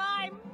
Bye.